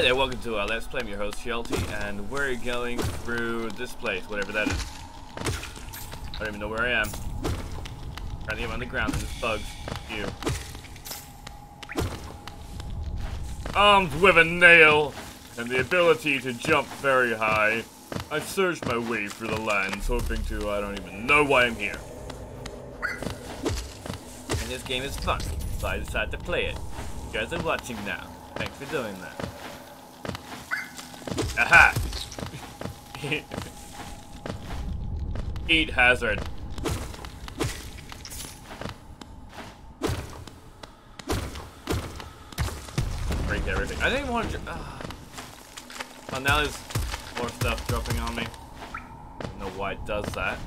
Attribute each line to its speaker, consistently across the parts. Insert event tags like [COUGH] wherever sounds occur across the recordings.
Speaker 1: Hi there, welcome to uh, Let's Play. I'm your host, Shelty, and we're going through this place, whatever that is. I don't even know where I am. I'm on the ground and bugs. You. Armed with a nail and the ability to jump very high, I searched my way through the lands, hoping to, I don't even know why I'm here. And this game is fun, so I decided to play it. You guys are watching now. Thanks for doing that. Aha! Eat hazard. Break everything. I didn't want to. Uh, oh, now there's more stuff dropping on me. I don't know why it does that.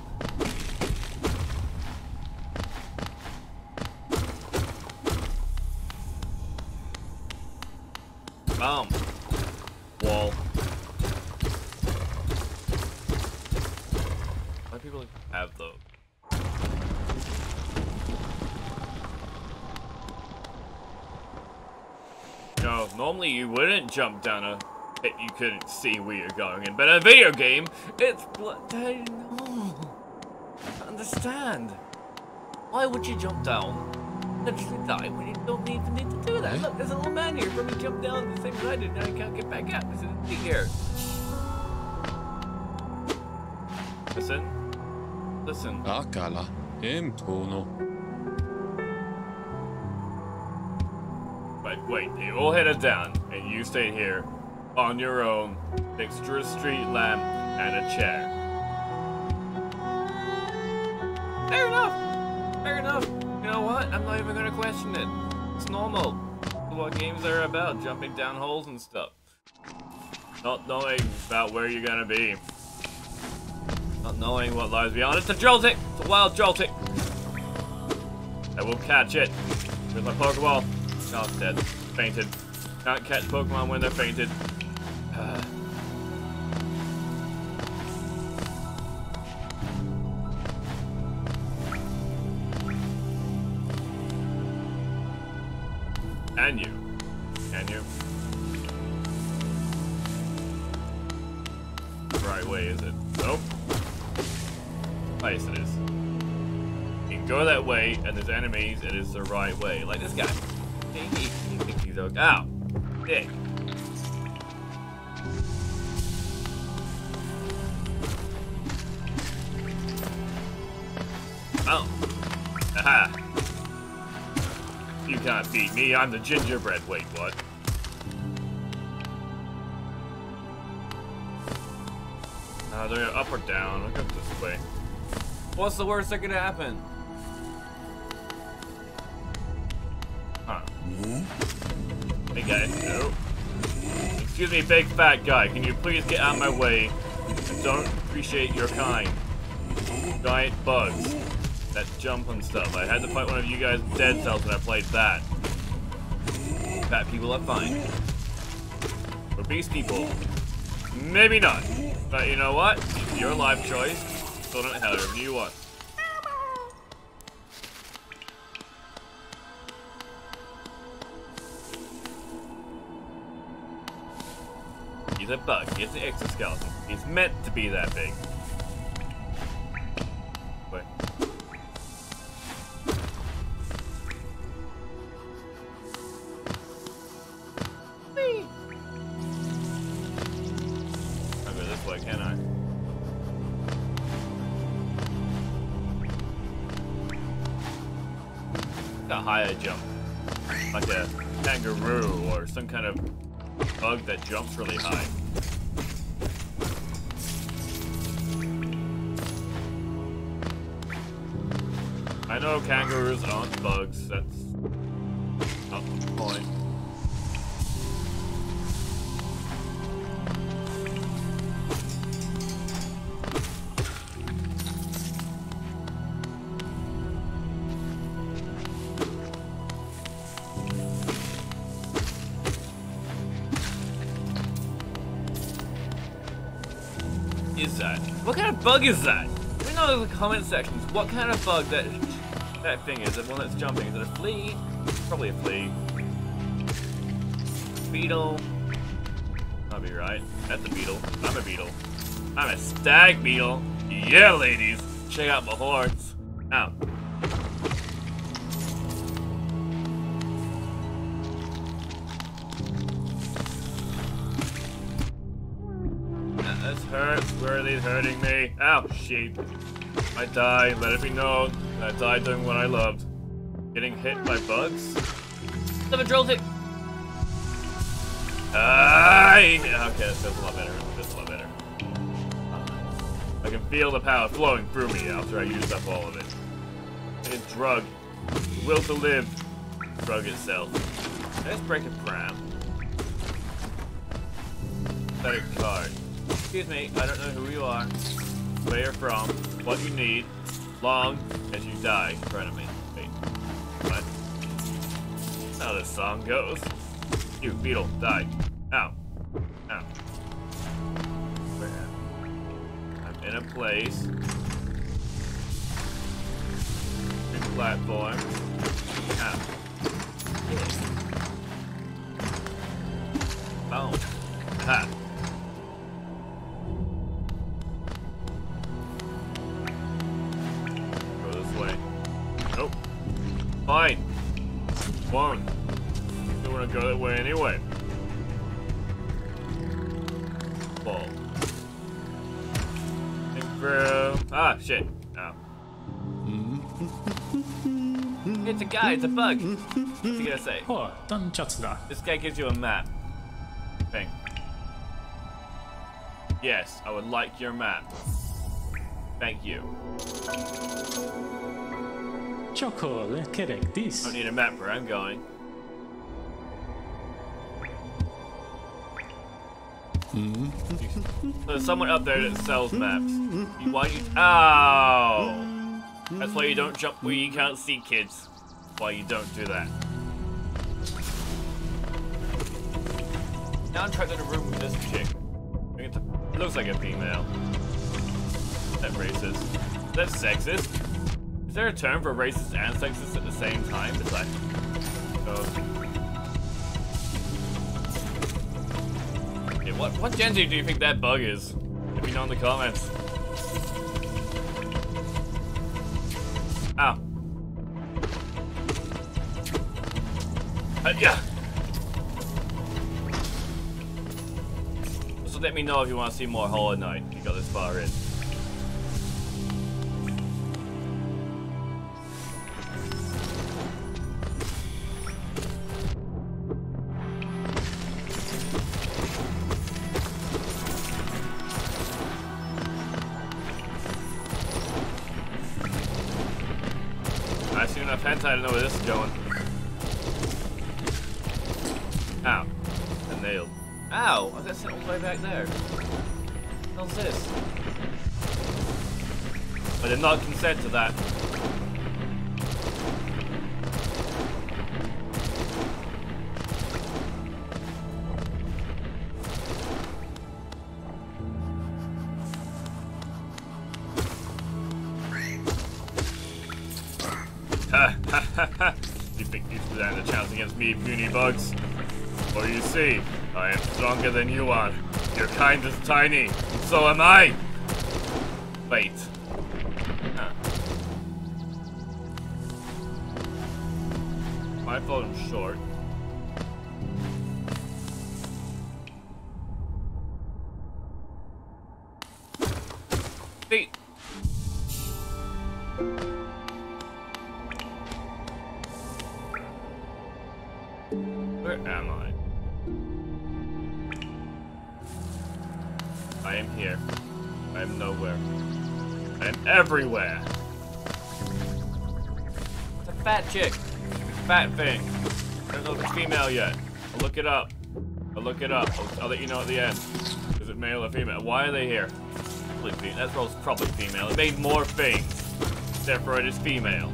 Speaker 1: Boom. Have those? No, normally you wouldn't jump down a pit you couldn't see where you're going in, but in a video game, it's blood. No. I understand. Why would you jump down? Literally die when you don't even need to do that. Look, there's a little man here. Let me jump down the same as I did, and I can't get back up. This is a here. Listen. Listen.
Speaker 2: Akala, emtono.
Speaker 1: But wait, they all headed down, and you stay here on your own, next to a street lamp and a chair. Fair enough. Fair enough. You know what? I'm not even gonna question it. It's normal. What games are about, jumping down holes and stuff. Not knowing about where you're gonna be. Not knowing what lies beyond. It's a Joltik! It's a wild Joltik! I will catch it. With my Pokeball. Oh, it's dead. Fainted. Can't catch Pokemon when they're fainted. [SIGHS] And you. Way, and there's enemies, and it is the right way. Like this guy. He's okay. Ow! Dick. Oh. Aha. You can't beat me, I'm the gingerbread. Wait, what? Uh, they're up or down. I'll go this way. What's the worst that could happen? Hey guys, no. Excuse me, big fat guy. Can you please get out of my way? I don't appreciate your kind. Giant bugs that jump and stuff. I had to fight one of you guys dead cells when I played that. Fat people are fine. Obese people, maybe not. But you know what? It's your life choice. So don't however you want. He's a bug. He's an exoskeleton. He's meant to be that big. Wait. Whee! This can I? How high jump. Like a kangaroo or some kind of bug that jumps really high. I know kangaroos aren't bugs, that's not the point. Is that? What kind of bug is that? Let me know in the comment sections what kind of bug that that thing is. The one that's jumping. Is it a flea? Probably a flea. Beetle. I'll be right. That's a beetle. I'm a beetle. I'm a stag beetle. Yeah, ladies. Check out my horns. Ow. Where are these hurting me? Ow, sheep. I die. Let it be known. I died doing what I loved. Getting hit by bugs? Never drilled it. I okay, that feels a lot better. That feels a lot better. I can feel the power flowing through me after I used up all of it. It's drug. The will to live. Drug itself. Let's break a pram. Better card. Excuse me, I don't know who you are, where you're from, what you need, long as you die in front of me. Wait, what? How this song goes. You, beetle, die. Ow. Ow. Where? I'm in a place. Big platform. Ow. Oh. Ha. Fine. Won't. We wanna go that way anyway. Ball. Bro. Ah, shit. Oh. [LAUGHS] It's a guy, it's a bug. What's he gonna say?
Speaker 3: Oh,
Speaker 1: this guy gives you a map. Thing. Yes, I would like your map. Thank you.
Speaker 3: Correct this.
Speaker 1: I need a map where I'm going. Hmm. There's someone up there that sells maps. Why you? Oh, that's why you don't jump where you can't see, kids. Why you don't do that? Now I'm trapped in a room with this chick. Looks like a female. That racist. That's sexist. Is there a term for racist and sexist at the same time? It's like, oh. What what gender do you think that bug is? Let me know in the comments. Ow. Uh, yeah. So let me know if you want to see more Hollow Knight. You got this far in. Hentai to know where this is going. Ow. A nail. Ow! I got sent all the way back there. What's this? I did not consent to that. Me, puny bugs? Or you see, I am stronger than you are. Your kind is tiny, and so am I. Wait. Huh. My phone's short. I am here. I am nowhere. I am everywhere. It's a fat chick. Fat thing. I don't know if it's female yet. I'll look it up. I'll look it up. I'll, I'll let you know at the end. Is it male or female? Why are they here? Probably. That role's probably female. It made more things. Therefore, it is female.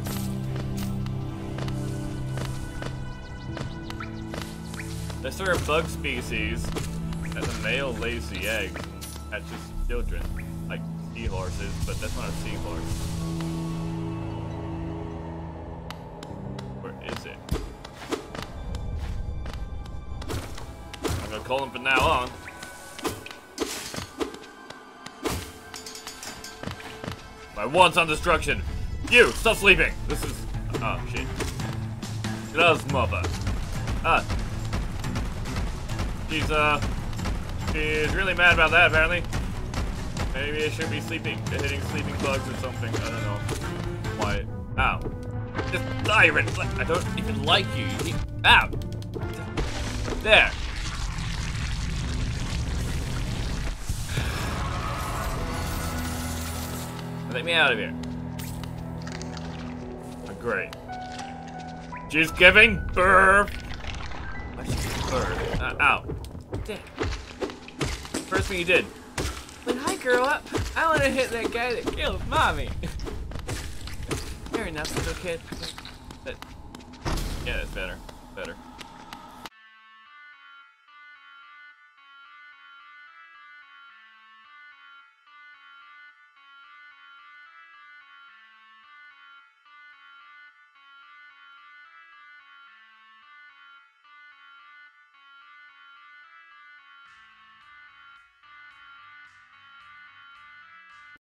Speaker 1: The certain bug species has a male lays the egg, at just children, like seahorses, but that's not a seahorse. Where is it? I'm gonna call him from now on. My wants on destruction. You, stop sleeping. This is, oh shit. Does mother. Ah. She's, uh, She's really mad about that apparently. Maybe I should be sleeping, hitting sleeping bugs or something. I don't know. Why? Ow. Just die, Red. I don't even like you. You keep. Ow. There. [SIGHS] Let me out of here. Oh, great. She's giving birth. Giving birth? Uh, ow. Damn. First thing you did. When I grow up, I want to hit that guy that killed mommy. [LAUGHS] Fair enough, little kid. But, yeah, that's better. Better.